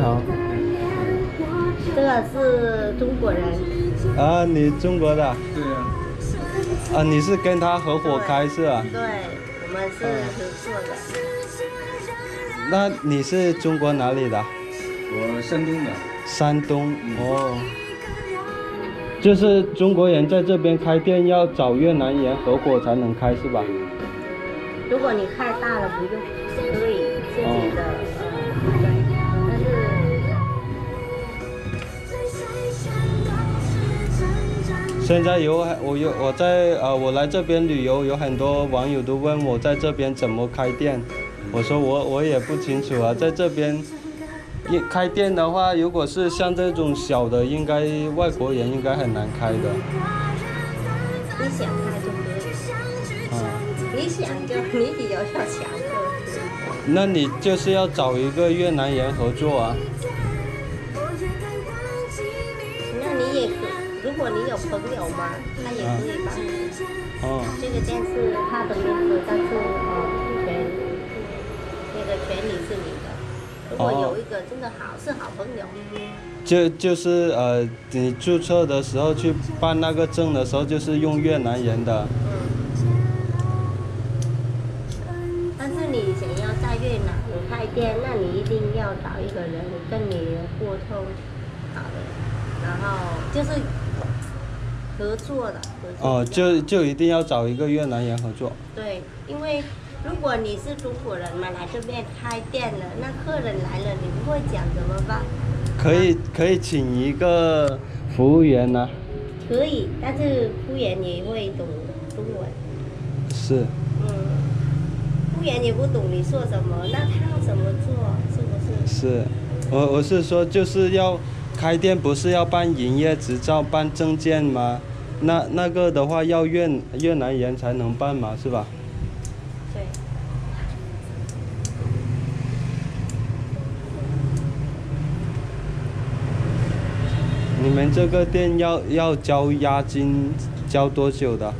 好。这个是中国人。啊，你中国的？对呀。啊，你是跟他合伙开是吧？对，我们是合作的。那你是中国哪里的？我山东的。山东哦。就是中国人在这边开店要找越南人合伙才能开是吧？如果你开大了不用，可以自己的呃，现在有我有我在呃我来这边旅游，有很多网友都问我在这边怎么开店，我说我我也不清楚啊，在这边。一开店的话，如果是像这种小的，应该外国人应该很难开的。你想开就可以。啊。你想就你比较要强的。那你就是要找一个越南人合作啊。朋友嘛，他也可以帮你。哦。这个店是他的名字，但是呃，权那个权利是你的。如果有一个真的好是好朋友，就就是呃，你注册的时候去办那个证的时候，就是用越南人的。嗯。但是你想要在越南开店，那你一定要找一个人跟你沟通好的，然后就是合作的。哦，就就一定要找一个越南人合作。对，因为。如果你是中国人嘛，来这边开店了，那客人来了，你不会讲怎么办？可以可以请一个服务员呢。可以，但是服务员也会懂中文。是。嗯。服务员也不懂你说什么，那他要怎么做？是不是？是，我我是说，就是要开店，不是要办营业执照、办证件吗？那那个的话，要越越南人才能办嘛，是吧？对你们这个店要要交押金，交多久的？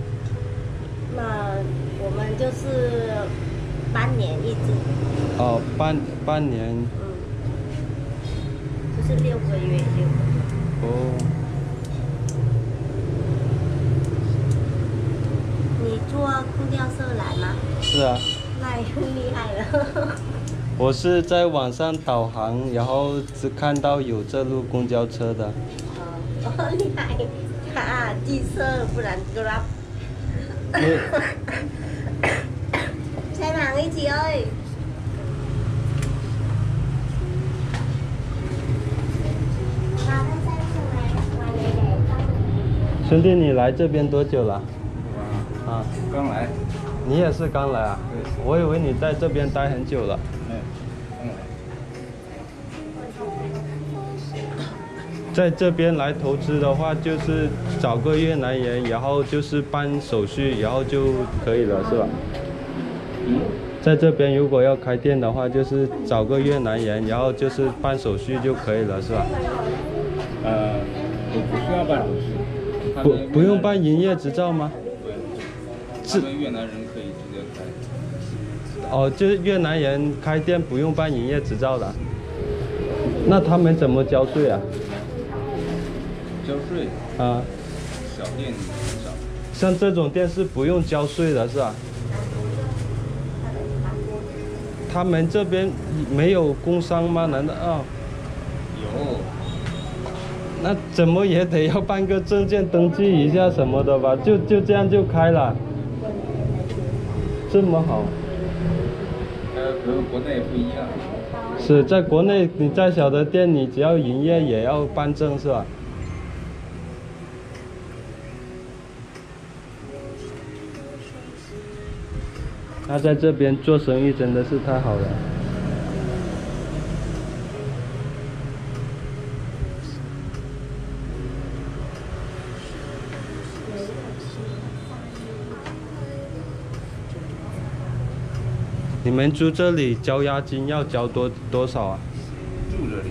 那我们就是半年一直。哦，半半年。嗯。就是六个月六个月。哦。你坐公交车来吗？是啊。那也很厉害了。我是在网上导航，然后只看到有这路公交车的。哦，厉害！啊，计车不然 grab。xe hàng đi chị ơi。兄弟，你来这边多久了？啊，刚来。你也是刚来啊？对我以为你在这边待很久了。在这边来投资的话，就是找个越南人，然后就是办手续，然后就可以了，是吧？在这边如果要开店的话，就是找个越南人，然后就是办手续就可以了，是吧？呃，不不需要办手续。不不用办营业执照吗？对。他们越南人可以直接开。哦，就是越南人开店不用办营业执照的。那他们怎么交税啊？交税啊，小店很少。像这种店是不用交税的，是吧？他们这边没有工商吗？难道啊？有。那怎么也得要办个证件登记一下什么的吧？就就这样就开了，这么好。呃，和国内不一样。是在国内，你再小的店，你只要营业也要办证，是吧？他在这边做生意真的是太好了。你们住这里交押金要交多多少啊？住这里。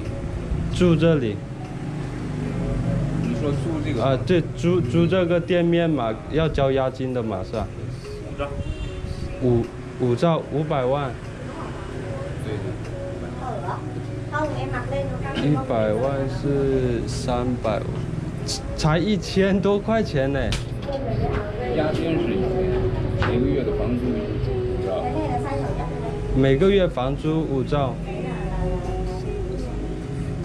住这里。你说租这个？啊，对，租租这个店面嘛，要交押金的嘛，是吧？五五兆五百万。对对。一百万是三百，才一千多块钱呢。押金是一千，每个月的房租五兆。每个月房租五兆。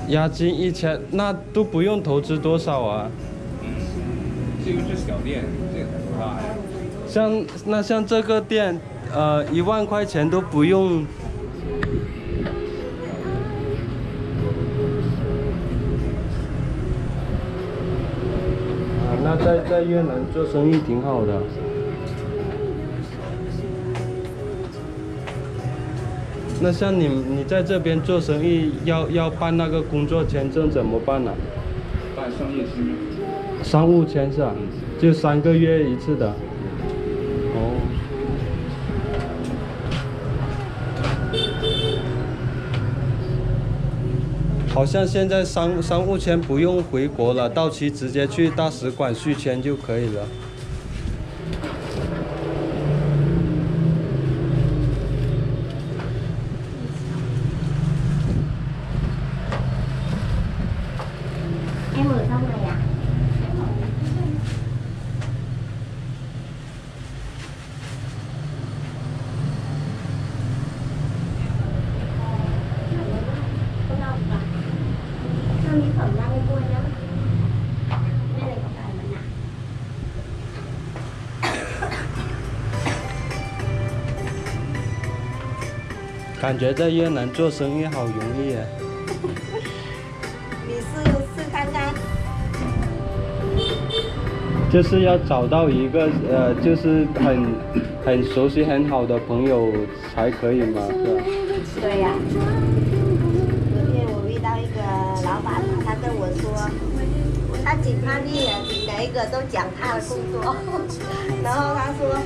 押金一千，那都不用投资多少啊？这个是小店，这个才大呀。像那像这个店，呃，一万块钱都不用。啊，那在在越南做生意挺好的。那像你你在这边做生意要要办那个工作签证怎么办呢？办商业签。商务签是吧？就三个月一次的。哦。好像现在商商务签不用回国了，到期直接去大使馆续签就可以了。感觉在越南做生意好容易啊！你试试看看。就是要找到一个呃，就是很很熟悉、很好的朋友才可以嘛，是吧？对呀。昨天我遇到一个老板，他跟我说，他请他丽人，每一个都讲他的工作，然后他说，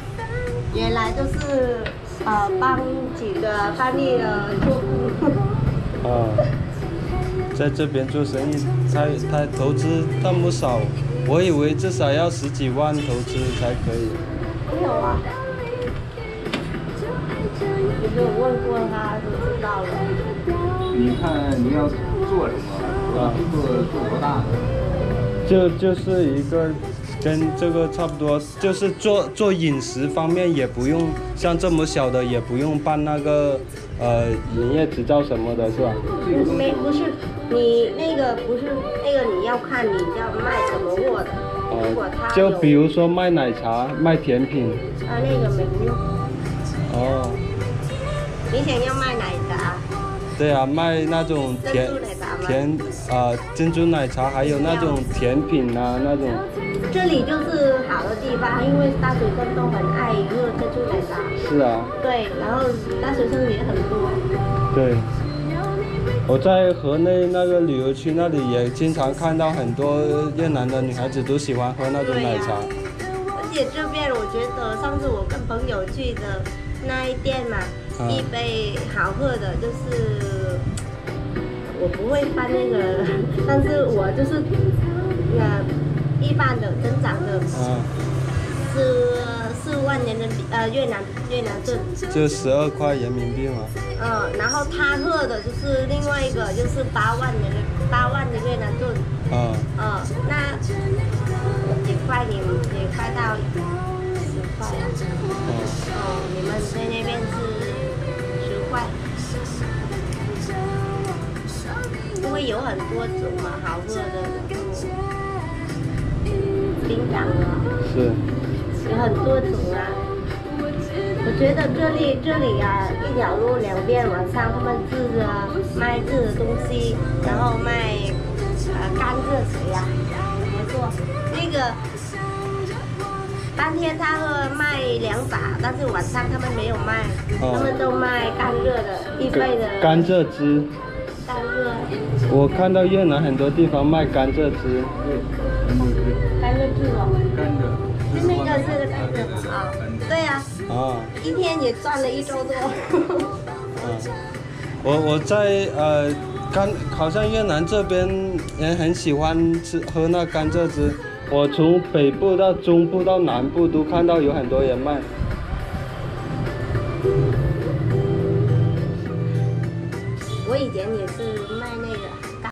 原来就是。呃，帮几个翻译的做工。啊，在这边做生意，他他投资那么少，我以为至少要十几万投资才可以。没有啊，你就问过他就知道了。你看你要做什么？啊，做做多大的？就就是一个。跟这个差不多，就是做做饮食方面也不用像这么小的，也不用办那个呃营业执照什么的，是吧？没不是，你那个不是那个你要看你要卖什么货的。哦。就比如说卖奶茶、卖甜品。啊，那个没不用。哦。你想要卖奶茶？对啊，卖那种甜甜啊珍珠奶茶，还有那种甜品啊那种。这里就是好的地方，因为大学生都很爱喝珍珠奶茶。是啊。对，然后大学生也很多。对。我在河内那个旅游区那里也经常看到很多越南的女孩子都喜欢喝那种奶茶。而且这边我觉得上次我跟朋友去的那一店嘛，一杯好喝的就是我不会翻那个，但是我就是呃。一般的增长的，是四万人民币，呃，越南越南盾，就十二块人民币嘛。嗯，然后他喝的就是另外一个，就是八万的八万的越南盾。嗯。嗯，那也快点，也快到十块了。哦，你们在那边是十块。因为有很多种嘛，好喝的。冰港啊，是，有很多种啊。我觉得这里这里啊，一条路两边晚上他们制着卖制的东西，然后卖呃甘蔗水呀，没错。那个当天他喝卖两把，但是晚上他们没有卖，他们都卖甘蔗的，一杯的甘蔗汁。甘蔗。我看到越南很多地方卖甘蔗汁。甘蔗汁哦，甘蔗，就那个是甘蔗啊，对呀，啊，一天也赚了一周多。嗯，我我在呃甘，好像越南这边人很喜欢吃喝那甘蔗汁，我从北部到中部到南部都看到有很多人卖。